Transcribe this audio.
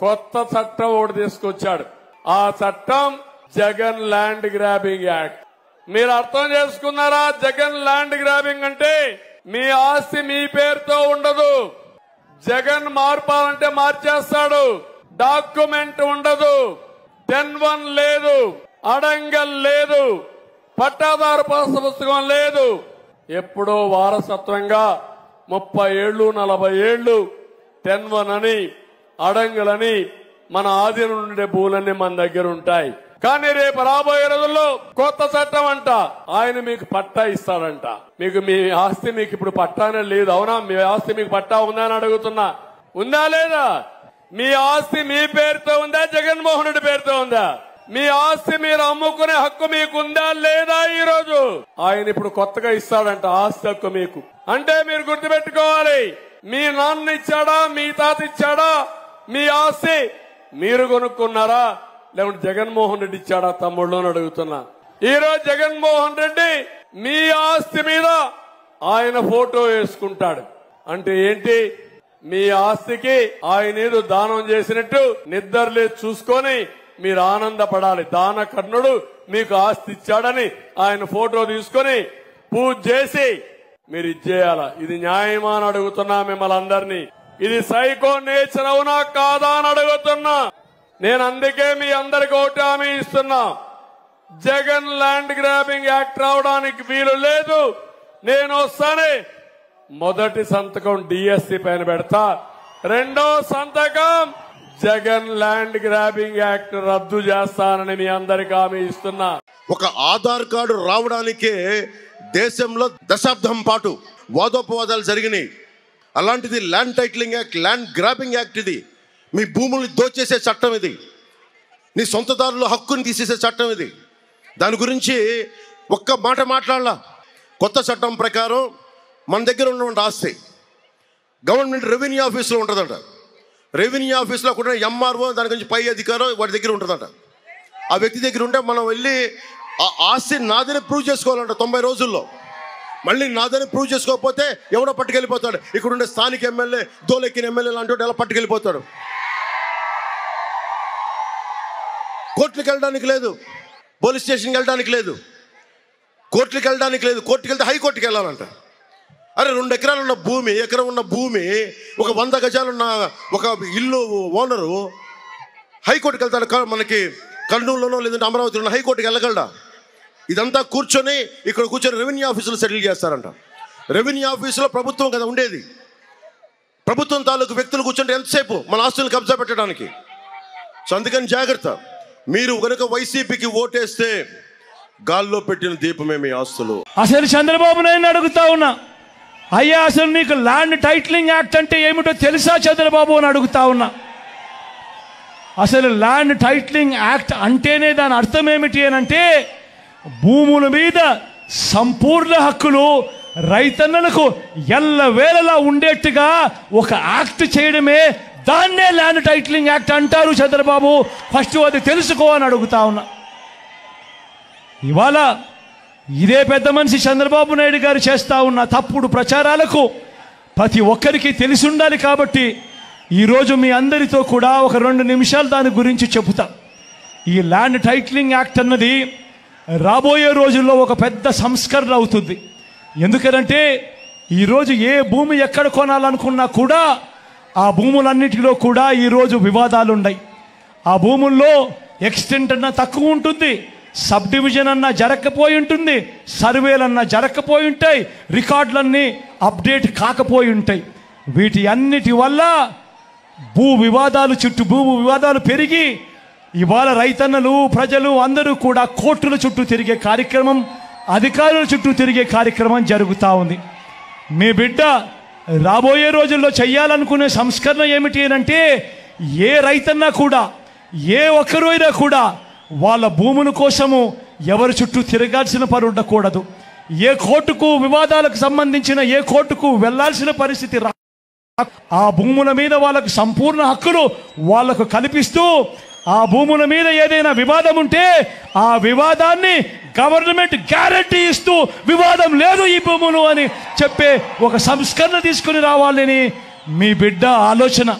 కొత్త చట్టం ఒకటి తీసుకొచ్చాడు. ఆ చట్టం జగన్ ల్యాండ్ గ్రాబింగ్ యాక్ట్. మీరు అర్థం చేసుకున్నారా? జగన్ ల్యాండ్ గ్రాబింగ్ అంటే మీ ఆస్తి మీ పేరుతో ఉండదు. జగన్ మార్పాలంటే మార్చేస్తాడు. డాక్యుమెంట్ ఉండదు. టెన్ వన్ లేదు. అడంగల్ లేదు. పట్టాదారు పాస పుస్తకం లేదు. ఎప్పుడో వారసత్వంగా ముప్పై ఏళ్ళు నలభై ఏళ్ళు టెన్ వన్ అని అడంగులని మన ఆధీనం ఉండే భూములన్నీ మన దగ్గర ఉంటాయి. కానీ రేపు రాబోయే రోజుల్లో కొత్త చట్టం అంట. ఆయన మీకు పట్టా ఇస్తాడంట. మీకు మీ ఆస్తి మీకు ఇప్పుడు పట్టానే లేదు. అవునా? మీ ఆస్తి మీకు పట్టా ఉందా అని అడుగుతున్నా. ఉందా లేదా? మీ ఆస్తి మీ పేరుతో ఉందా? జగన్మోహన్ రెడ్డి పేరుతో ఉందా? మీ ఆస్తి మీరు అమ్ముకునే హక్కు మీకు ఉందా లేదా ఈ రోజు? ఆయన ఇప్పుడు కొత్తగా ఇస్తాడంట ఆస్తి హక్కు మీకు. అంటే మీరు గుర్తుపెట్టుకోవాలి. మీ నాన్న ఇచ్చాడా? మీ తాత ఇచ్చాడా? మీ ఆస్తి మీరు కొనుక్కున్నారా? లేకుంటే జగన్మోహన్ రెడ్డి ఇచ్చాడా తమ్ముళ్ళు అని అడుగుతున్నా. ఈరోజు జగన్మోహన్ రెడ్డి మీ ఆస్తి మీద ఆయన ఫోటో వేసుకుంటాడు. అంటే ఏంటి? మీ ఆస్తికి ఆయన ఏదో దానం చేసినట్టు నిద్రలే చూసుకొని మీరు ఆనందపడాలి. దాన కర్ణుడు మీకు ఆస్తి ఇచ్చాడని ఆయన ఫోటో తీసుకొని పూజ చేసి మీరు ఇచ్చేయాల ఇది న్యాయమా అని అడుగుతున్నా మిమ్మల్ని అందరినీ. ఇది సైకో నేచర్ అవునా కాదా అని అడుగుతున్నా. నేను అందుకే మీ అందరికి ఒకటి హామీ ఇస్తున్నా. జగన్ ల్యాండ్ గ్రాబింగ్ యాక్ట్ రావడానికి వీలు లేదు. నేను వస్తానే. మొదటి సంతకం డిఎస్సి పైన పెడతా. రెండో సంతకం జగన్ ల్యాండ్ గ్రాబింగ్ యాక్ట్ రద్దు చేస్తానని మీ అందరికి హామీ ఇస్తున్నా. ఒక ఆధార్ కార్డు రావడానికే దేశంలో దశాబ్దం పాటు వాదోపవాదాలు జరిగినాయి. అలాంటిది land titling act land grabbing act ఇది. మీ భూముల్ని దోచేసే చట్టం ఇది. నీ సొంతదారుల హక్కుని తీసేసే చట్టం ఇది. దాని గురించి ఒక్క మాట మాట్లాడాల. కొత్త చట్టం ప్రకారం మన దగ్గర ఉన్నటువంటి ఆస్తి. గవర్నమెంట్ రెవెన్యూ ఆఫీస్లో ఉంటుందంట. రెవెన్యూ ఆఫీస్లో కూడా ఎంఆర్ఓ దాని గురించి పై అధికారం వాడి దగ్గర ఉంటుందంట. ఆ వ్యక్తి దగ్గర ఉంటే మనం వెళ్ళి ఆ ఆస్తి నాదని ప్రూవ్ చేసుకోవాలంట తొంభై రోజుల్లో. మళ్ళీ నాదని ప్రూవ్ చేసుకోకపోతే ఎవడో పట్టుకెళ్ళిపోతాడు. ఇక్కడ ఉండే స్థానిక ఎమ్మెల్యే దోలెక్కిన ఎమ్మెల్యే లాంటి వాడు ఎలా పట్టుకెళ్ళిపోతాడు? కోర్టులకు వెళ్ళడానికి లేదు. పోలీస్ స్టేషన్కి వెళ్ళడానికి లేదు. కోర్టులకు వెళ్ళడానికి లేదు. కోర్టుకి వెళ్తే హైకోర్టుకి వెళ్ళాలంట. అరే రెండు ఎకరాలు ఉన్న భూమి ఎకరం ఉన్న భూమి ఒక వంద గజాలున్న ఒక ఇల్లు ఓనరు హైకోర్టుకి వెళ్తాడు. మనకి కర్నూలులోనో లేదంటే అమరావతిలోనో హైకోర్టుకి వెళ్ళగలడా? ఇదంతా కూర్చొని ఇక్కడ కూర్చొని రెవెన్యూ ఆఫీసులో సెటిల్ చేస్తారంట. రెవెన్యూ ఆఫీసులో ప్రభుత్వం కదా ఉండేది. ప్రభుత్వం తాలూకు వ్యక్తులు కూర్చుంటే ఎంతసేపు మన ఆస్తులను కబ్జా పెట్టడానికి? సో అందుకని జాగ్రత్త. మీరు కనుక వైసీపీకి ఓటేస్తే గాల్లో పెట్టిన దీపమే మీ ఆస్తులు. అసలు చంద్రబాబు నాయుడు అడుగుతా ఉన్నా అయ్యా అసలు నీకు ల్యాండ్ టైటిలింగ్ యాక్ట్ అంటే ఏమిటో తెలుసా చంద్రబాబు అని అడుగుతా ఉన్నా? అసలు ల్యాండ్ టైటిలింగ్ యాక్ట్ అంటేనే దాని అర్థం ఏమిటి అని అంటే భూముల మీద సంపూర్ణ హక్కులు రైతన్నలకు ఎల్లవేళలా ఉండేట్టుగా ఒక యాక్ట్ చేయడమే దాన్నే ల్యాండ్ టైటిలింగ్ యాక్ట్ అంటారు చంద్రబాబు. ఫస్ట్ అది తెలుసుకో అని అడుగుతా ఉన్నా. ఇవాళ ఇదే పెద్ద మనిషి చంద్రబాబు నాయుడు గారు చేస్తా ఉన్న తప్పుడు ప్రచారాలకు ప్రతి ఒక్కరికి తెలిసి ఉండాలి కాబట్టి ఈరోజు మీ అందరితో కూడా ఒక రెండు నిమిషాలు దాని గురించి చెబుతా. ఈ ల్యాండ్ టైటిలింగ్ యాక్ట్ అన్నది రాబోయే రోజుల్లో ఒక పెద్ద సంస్కరణ అవుతుంది. ఎందుకనంటే ఈరోజు ఏ భూమి ఎక్కడ కొనాలనుకున్నా కూడా ఆ భూములన్నిటిలో కూడా ఈరోజు వివాదాలు ఉన్నాయి ఆ భూముల్లో ఎక్స్టెంట్ అన్నా తక్కువ ఉంటుంది సబ్ డివిజన్ అన్నా జరగకపోయి ఉంటుంది సర్వేలన్నా జరగకపోయి ఉంటాయి రికార్డులన్నీ అప్డేట్ కాకపోయి ఉంటాయి. వీటి అన్నిటి వల్ల భూ వివాదాలు చుట్టూ భూ వివాదాలు పెరిగి ఇవాళ రైతన్నలు ప్రజలు అందరూ కూడా కోర్టుల చుట్టూ తిరిగే కార్యక్రమం అధికారుల చుట్టూ తిరిగే కార్యక్రమం జరుగుతూ ఉంది. మీ బిడ్డ రాబోయే రోజుల్లో చేయాలనుకునే సంస్కరణ ఏమిటి అంటే ఏ రైతన్నా కూడా ఏ ఒక్కరు అయినా కూడా వాళ్ళ భూముల కోసము ఎవరి చుట్టూ తిరగాల్సిన పని ఉండకూడదు. ఏ కోర్టుకు వివాదాలకు సంబంధించిన ఏ కోర్టుకు వెళ్ళాల్సిన పరిస్థితి రా ఆ భూముల మీద వాళ్ళకు సంపూర్ణ హక్కులు వాళ్ళకు కల్పిస్తూ ఆ భూముల మీద ఏదైనా వివాదం ఉంటే ఆ వివాదాన్ని గవర్నమెంట్ గ్యారంటీ ఇస్తూ వివాదం లేదు ఈ భూములు అని చెప్పే ఒక సంస్కరణ తీసుకుని రావాలని మీ బిడ్డ ఆలోచన.